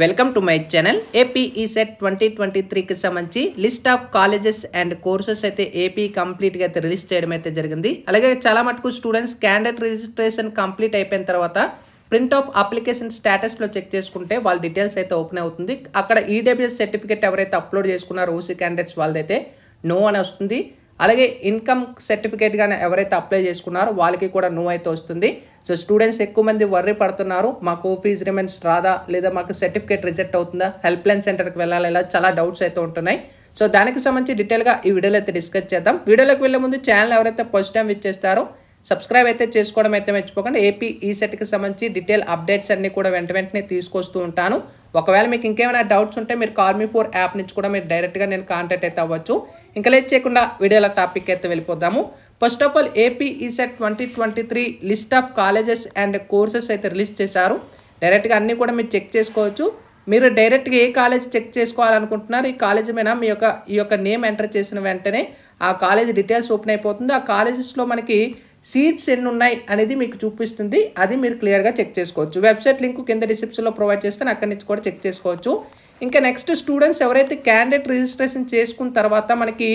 Welcome to my channel. APE set twenty twenty త్రీకి సంబంధించి list of colleges and courses అయితే AP కంప్లీట్గా అయితే రిలీజ్ చేయడం అయితే జరిగింది. అలాగే చాలా మటుకు స్టూడెంట్స్ క్యాండిడేట్ రిజిస్ట్రేషన్ కంప్లీట్ అయిపోయిన తర్వాత ప్రింట్ ఆఫ్ అప్లికేషన్ స్టేటస్లో చెక్ చేసుకుంటే వాళ్ళ డీటెయిల్స్ అయితే ఓపెన్ అవుతుంది. అక్కడ ఈడబ్ల్యూఎస్ సర్టిఫికేట్ ఎవరైతే అప్లోడ్ చేసుకున్నారో ఓసీ క్యాండిడేట్స్ వాళ్ళదైతే నో అని వస్తుంది. అలాగే ఇన్కమ్ సర్టిఫికేట్ కానీ ఎవరైతే అప్లై చేసుకున్నారో వాళ్ళకి కూడా నో అయితే వస్తుంది. సో స్టూడెంట్స్ ఎక్కువ మంది వర్రీ పడుతున్నారు. మాకు ఫీజు రిమెంట్స్ రాదా లేదా మాకు సర్టిఫికేట్ రిజెక్ట్ అవుతుందా? హెల్ప్ లైన్ సెంటర్కి వెళ్ళాలి ఇలా చాలా డౌట్స్ అయితే ఉంటున్నాయి. సో దానికి సంబంధించి డీటెయిల్గా ఈ వీడియోలో అయితే డిస్కస్ చేద్దాం. వీడియోలోకి వెళ్ళే ముందు ఛానల్ ఎవరైతే ఫస్ట్ టైం ఇచ్చేస్తారో సబ్స్క్రైబ్ అయితే చేసుకోవడం అయితే మర్చిపోకండి. ఏపీ ఈ సెట్కి సంబంధించి డీటెయిల్ అప్డేట్స్ అన్ని కూడా వెంట వెంటనే తీసుకొస్తూ ఉంటాను. ఒకవేళ మీకు ఇంకేమైనా డౌట్స్ ఉంటే మీరు కార్మీ ఫోర్ యాప్ నుంచి కూడా మీరు డైరెక్ట్గా నేను కాంటాక్ట్ అయితే అవ్వచ్చు. ఇంకా లేట్ చేయకుండా వీడియోల టాపిక్ అయితే వెళ్ళిపోదాము. First of all AP E set twenty twenty three list of colleges and courses అయితే రిలీజ్ చేశారు. డైరెక్ట్గా అన్నీ కూడా మీరు చెక్ చేసుకోవచ్చు. మీరు డైరెక్ట్గా ఏ కాలేజ్ చెక్ చేసుకోవాలనుకుంటున్నారు ఈ కాలేజ్ మీద మీ యొక్క ఈ యొక్క నేమ్ ఎంటర్ చేసిన వెంటనే ఆ కాలేజ్ డీటెయిల్స్ ఓపెన్ అయిపోతుంది. ఆ కాలేజెస్లో మనకి సీట్స్ ఎన్ని ఉన్నాయి అనేది మీకు చూపిస్తుంది. అది మీరు క్లియర్గా చెక్ చేసుకోవచ్చు. వెబ్సైట్ లింక్ కింద డిస్క్రిప్షన్లో ప్రొవైడ్ చేస్తే అక్కడి నుంచి కూడా చెక్ చేసుకోవచ్చు. ఇంకా నెక్స్ట్ స్టూడెంట్స్ ఎవరైతే క్యాండిడేట్ రిజిస్ట్రేషన్ చేసుకున్న తర్వాత మనకి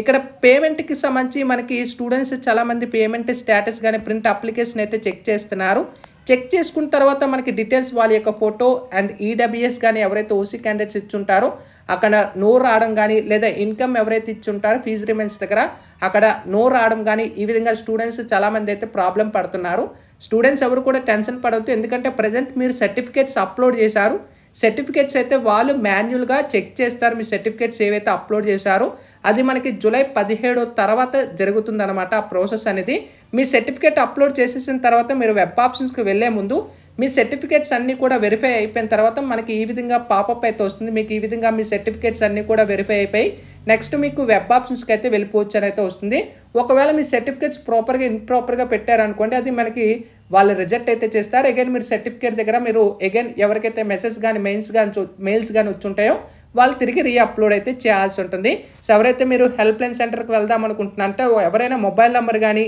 ఇక్కడ పేమెంట్కి సంబంధించి మనకి స్టూడెంట్స్ చాలామంది పేమెంట్ స్టేటస్ కానీ ప్రింట్ అప్లికేషన్ అయితే చెక్ చేస్తున్నారు. చెక్ చేసుకున్న తర్వాత మనకి డీటెయిల్స్ వాళ్ళ యొక్క ఫోటో అండ్ ఈడబ్ల్యూఎస్ కానీ ఎవరైతే ఓసీ క్యాండిడేట్స్ ఇచ్చుంటారో అక్కడ నో రావడం కానీ లేదా ఇన్కమ్ ఎవరైతే ఇచ్చుంటారో ఫీజు రిమెంట్స్ దగ్గర అక్కడ నో రావడం కానీ ఈ విధంగా స్టూడెంట్స్ చాలామంది అయితే ప్రాబ్లం పడుతున్నారు. స్టూడెంట్స్ ఎవరు కూడా టెన్షన్ పడవద్దు. ఎందుకంటే ప్రజెంట్ మీరు సర్టిఫికేట్స్ అప్లోడ్ చేశారు. సర్టిఫికేట్స్ అయితే వాళ్ళు మాన్యువల్గా చెక్ చేస్తారు. మీ సర్టిఫికేట్స్ ఏవైతే అప్లోడ్ చేశారో అది మనకి జూలై పదిహేడో తర్వాత జరుగుతుందనమాట ఆ ప్రాసెస్ అనేది. మీ సర్టిఫికేట్ అప్లోడ్ చేసేసిన తర్వాత మీరు వెబ్ ఆప్షన్స్కి వెళ్ళే ముందు మీ సర్టిఫికేట్స్ అన్నీ కూడా వెరిఫై అయిపోయిన తర్వాత మనకి ఈ విధంగా పాపప్ అయితే వస్తుంది. మీకు ఈ విధంగా మీ సర్టిఫికేట్స్ అన్నీ కూడా వెరిఫై అయిపోయి నెక్స్ట్ మీకు వెబ్ ఆప్షన్స్కి అయితే వెళ్ళిపోవచ్చు అని అయితే వస్తుంది. ఒకవేళ మీ సర్టిఫికేట్స్ ప్రాపర్గా ఇంప్రాపర్గా పెట్టారనుకోండి అది మనకి వాళ్ళు రిజెక్ట్ అయితే చేస్తారు. అగైన్ మీరు సర్టిఫికేట్ దగ్గర మీరు అగైన్ ఎవరికైతే మెసేజ్ కానీ మెయిల్స్ కానీ మెయిల్స్ కానీ వచ్చుంటాయో వాళ్ళు తిరిగి రీ అప్లోడ్ అయితే చేయాల్సి ఉంటుంది. సో ఎవరైతే మీరు హెల్ప్ లైన్ సెంటర్కి వెళ్దాం అనుకుంటున్నా అంటే ఎవరైనా మొబైల్ నెంబర్ కానీ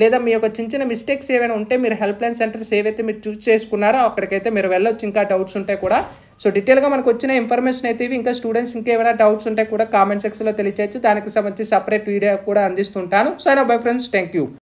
లేదా మీ యొక్క చిన్న చిన్న మిస్టేక్స్ ఏమైనా ఉంటే మీరు హెల్ప్ లైన్ సెంటర్స్ ఏవైతే మీరు చూస్ చేసుకున్నారో అక్కడికైతే మీరు వెళ్ళొచ్చు. ఇంకా డౌట్స్ ఉంటే కూడా. సో డీటెయిల్గా మనకు వచ్చిన ఇన్ఫర్మేషన్ అయితే ఇవి. ఇంకా స్టూడెంట్స్ ఇంకేమైనా డౌట్స్ ఉంటే కూడా కామెంట్ సెక్షన్లో తెలియచేయచ్చు. దానికి సంబంధించి సపరేట్ వీడియో కూడా అందిస్తుంటాను. So bye friends thank you